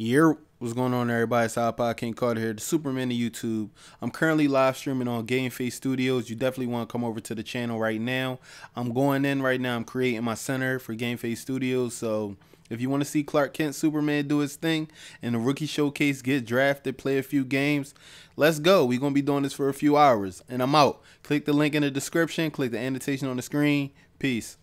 Year, what's going on, everybody? It's iPod King Carter here, the Superman of YouTube. I'm currently live streaming on Game Face Studios. You definitely want to come over to the channel right now. I'm going in right now. I'm creating my center for Game Face Studios. So if you want to see Clark Kent Superman do his thing and the rookie showcase get drafted, play a few games, let's go. We're going to be doing this for a few hours. And I'm out. Click the link in the description. Click the annotation on the screen. Peace.